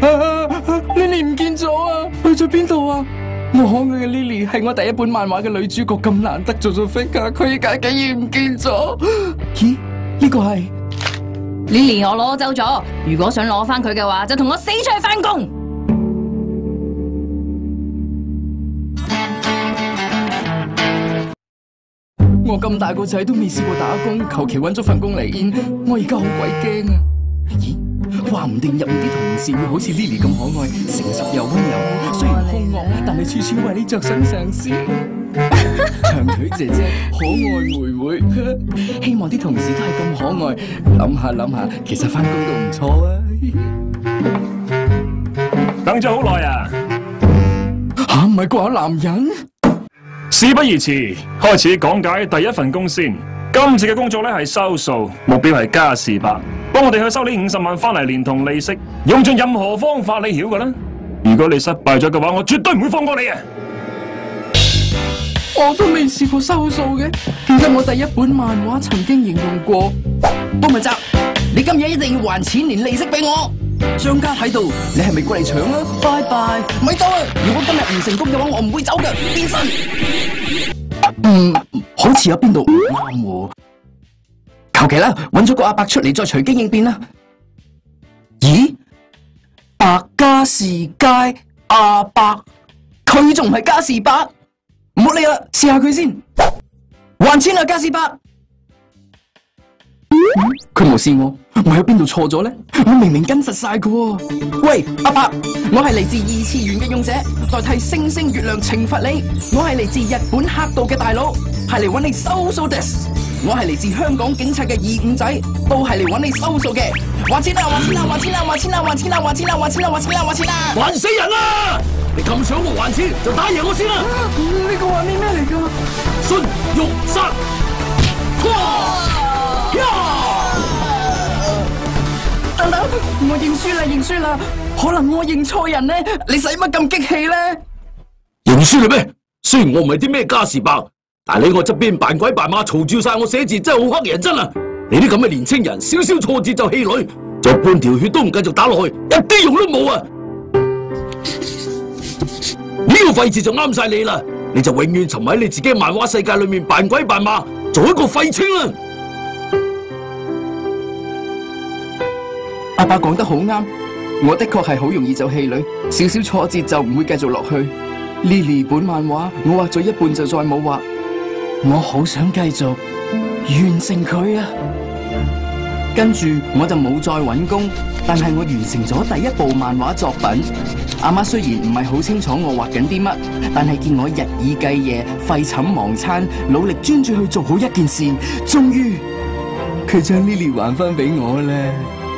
l i l y 唔见咗啊！去咗边度啊？我可爱嘅 Lily 系我第一本漫画嘅女主角，咁难得做咗 figure，佢家竟然唔见咗？咦？呢个系 Lily，我攞走咗。如果想攞翻佢嘅话，就同我死出去翻工。我咁大个仔都未试过打工，求其揾咗份工嚟，我而家好鬼惊啊！咦？话唔定入面啲同事会好似 Lily 咁可爱，成熟又温柔，虽然凶恶，但系处处为你着想，上司。长腿姐姐，可爱妹妹，希望啲同事都系咁可爱。谂下谂下，其实翻工都唔错啊。等咗好耐啊，吓唔系个有男人？事不宜迟，开始讲解第一份工先。今次嘅工作咧系收数，目标系加四百，帮我哋去收呢五十万翻嚟，连同利息，用尽任何方法你晓噶啦。如果你失败咗嘅话，我绝对唔会放过你啊！我都未试过收数嘅，其得我第一本漫画曾经形容过。杜文泽，你今日一定要还钱连利息俾我。张家喺度，你系咪过嚟抢啊拜拜，咪走啊！如果今日唔成功嘅话，我唔会走噶。变身。嗯。好似有边度唔啱我，求其啦，揾咗个阿伯出嚟再随机应变啦。咦？白家士街阿伯，佢仲系家士伯，唔好理啦，试下佢先。还钱啦，家士伯。佢冇试我，我喺边度错咗咧？我明明跟实晒噶。喂，阿伯，我系嚟自二次元嘅勇者，代替星星月亮惩罚你。我系嚟自日本黑道嘅大佬。系嚟揾你收数的，我系嚟自香港警察嘅二五仔，都系嚟揾你收数嘅。还钱啦还钱啦还钱啦还钱啦还钱啦还钱啦还钱啦还钱啦还钱啦！死人啦！你咁想我还钱，就打赢我先啦。呢个画面咩嚟噶？信玉山。等等，我认输啦，认输啦。可能我认错人咧，你使乜咁激气咧？认输啦咩？虽然我唔系啲咩家事伯。嗱，你我侧边扮鬼扮马嘈住晒我写字，真系好黑人憎啊！你啲咁嘅年青人，少少挫折就气馁，就半条血都唔继续打落去，一啲用都冇啊！呢个废字就啱晒你啦，你就永远沉迷喺你自己嘅漫画世界里面扮鬼扮马，做一个废青啦！阿爸讲得好啱，我的确系好容易就气馁，少少挫折就唔会继续落去。Lily 本漫画我画咗一半就再冇画。我好想继续完成佢啊！跟住我就冇再揾工，但系我完成咗第一部漫画作品。阿妈虽然唔系好清楚我画紧啲乜，但系见我日以继夜、废寝忘餐，努力专注去做好一件事，终于佢将 Lily 还翻俾我咧。